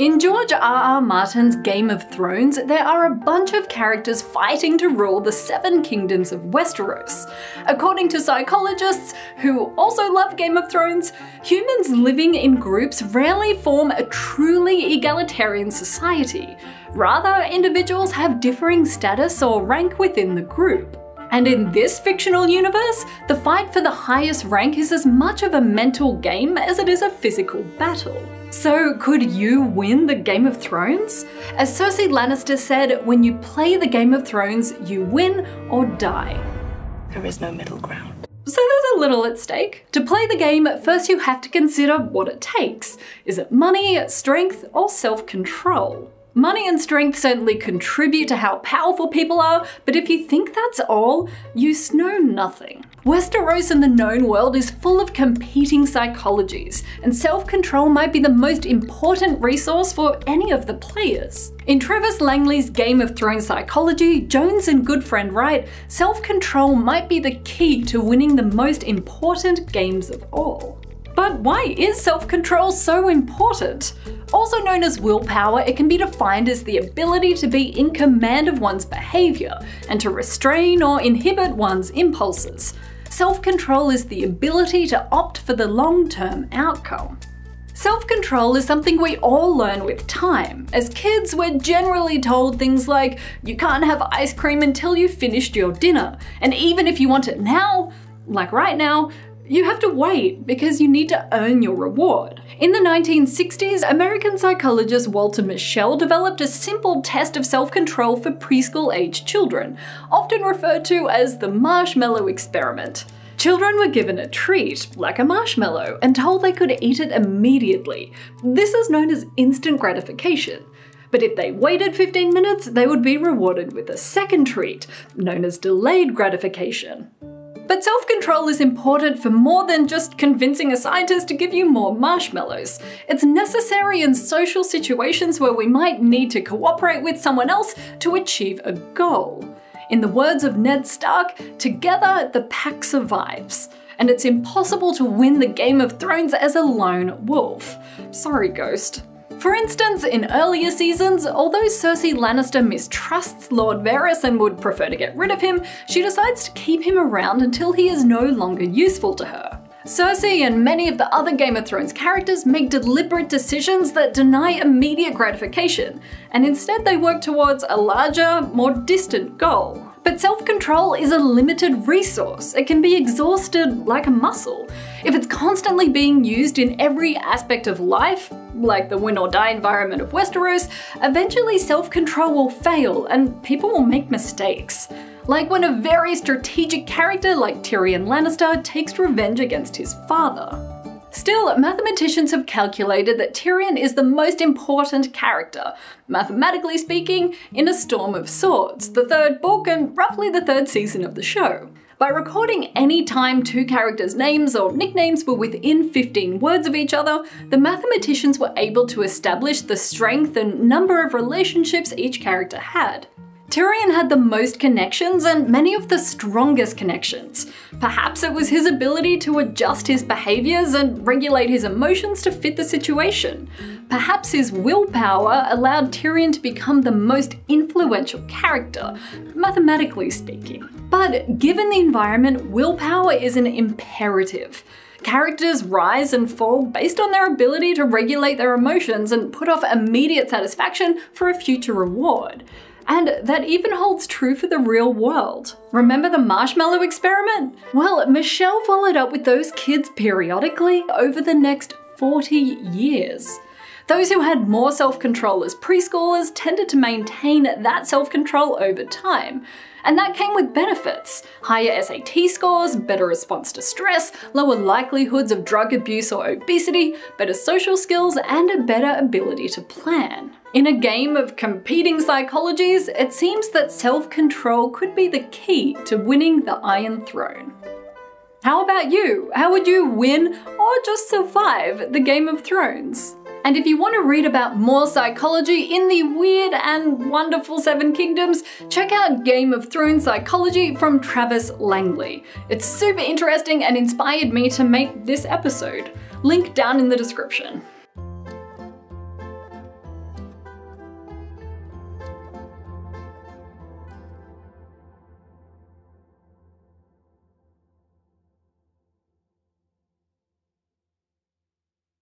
In George R. R. Martin's Game of Thrones, there are a bunch of characters fighting to rule the seven kingdoms of Westeros. According to psychologists, who also love Game of Thrones, humans living in groups rarely form a truly egalitarian society. Rather, individuals have differing status or rank within the group. And in this fictional universe, the fight for the highest rank is as much of a mental game as it is a physical battle. So, could you win the Game of Thrones? As Cersei Lannister said, when you play the Game of Thrones, you win or die. There is no middle ground. So there's a little at stake. To play the game, first you have to consider what it takes. Is it money, strength, or self-control? Money and strength certainly contribute to how powerful people are, but if you think that's all, you know nothing. Westeros in the known world is full of competing psychologies, and self-control might be the most important resource for any of the players. In Travis Langley's Game of Thrones psychology, Jones and Goodfriend write, self-control might be the key to winning the most important games of all. But why is self-control so important? Also known as willpower, it can be defined as the ability to be in command of one's behaviour and to restrain or inhibit one's impulses. Self-control is the ability to opt for the long-term outcome. Self-control is something we all learn with time. As kids, we're generally told things like, you can't have ice cream until you've finished your dinner, and even if you want it now, like right now, you have to wait because you need to earn your reward. In the 1960s, American psychologist Walter Mischel developed a simple test of self-control for preschool-aged children, often referred to as the marshmallow experiment. Children were given a treat, like a marshmallow, and told they could eat it immediately. This is known as instant gratification. But if they waited 15 minutes, they would be rewarded with a second treat, known as delayed gratification. But self-control is important for more than just convincing a scientist to give you more marshmallows. It's necessary in social situations where we might need to cooperate with someone else to achieve a goal. In the words of Ned Stark, together the pack survives. And it's impossible to win the Game of Thrones as a lone wolf. Sorry, Ghost. For instance, in earlier seasons, although Cersei Lannister mistrusts Lord Varys and would prefer to get rid of him, she decides to keep him around until he is no longer useful to her. Cersei and many of the other Game of Thrones characters make deliberate decisions that deny immediate gratification, and instead they work towards a larger, more distant goal. But self-control is a limited resource. It can be exhausted like a muscle. If it's constantly being used in every aspect of life, like the win or die environment of Westeros, eventually self-control will fail and people will make mistakes. Like when a very strategic character like Tyrion Lannister takes revenge against his father. Still, mathematicians have calculated that Tyrion is the most important character, mathematically speaking, in A Storm of Swords, the third book and roughly the third season of the show. By recording any time two characters' names or nicknames were within 15 words of each other, the mathematicians were able to establish the strength and number of relationships each character had. Tyrion had the most connections and many of the strongest connections. Perhaps it was his ability to adjust his behaviours and regulate his emotions to fit the situation. Perhaps his willpower allowed Tyrion to become the most influential character, mathematically speaking. But given the environment, willpower is an imperative. Characters rise and fall based on their ability to regulate their emotions and put off immediate satisfaction for a future reward. And that even holds true for the real world. Remember the marshmallow experiment? Well, Mischel followed up with those kids periodically over the next 40 years. Those who had more self-control as preschoolers tended to maintain that self-control over time. And that came with benefits. Higher SAT scores, better response to stress, lower likelihoods of drug abuse or obesity, better social skills, and a better ability to plan. In a game of competing psychologies, it seems that self-control could be the key to winning the Iron Throne. How about you? How would you win or just survive the Game of Thrones? And if you want to read about more psychology in the weird and wonderful Seven Kingdoms, check out Game of Thrones Psychology from Travis Langley. It's super interesting and inspired me to make this episode. Link down in the description.